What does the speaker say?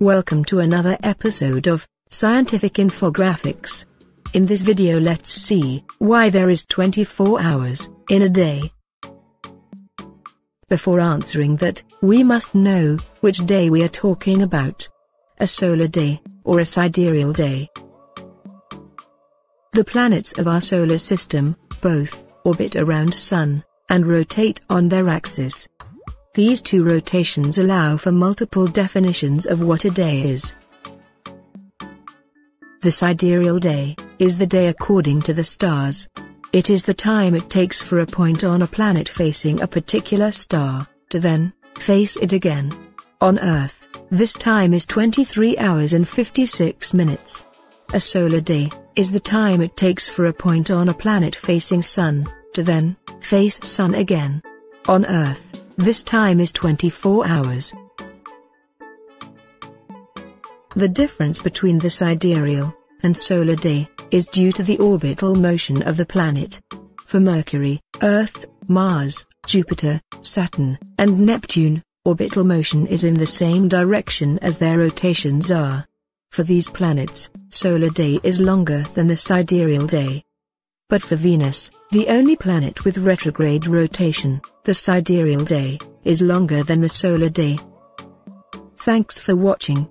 Welcome to another episode of Scientific Infographics. In this video let's see why there is 24 hours in a day. Before answering that, we must know which day we are talking about. A solar day, or a sidereal day. The planets of our solar system, both, orbit around Sun, and rotate on their axis. These two rotations allow for multiple definitions of what a day is. The sidereal day is the day according to the stars. It is the time it takes for a point on a planet facing a particular star to then face it again. On Earth, this time is 23 hours and 56 minutes. A solar day is the time it takes for a point on a planet facing Sun to then face Sun again. On Earth, this time is 24 hours. The difference between the sidereal and solar day is due to the orbital motion of the planet. For Mercury, Earth, Mars, Jupiter, Saturn, and Neptune, orbital motion is in the same direction as their rotations are. For these planets, solar day is longer than the sidereal day. But for Venus, the only planet with retrograde rotation, the sidereal day, is longer than the solar day. Thanks for watching.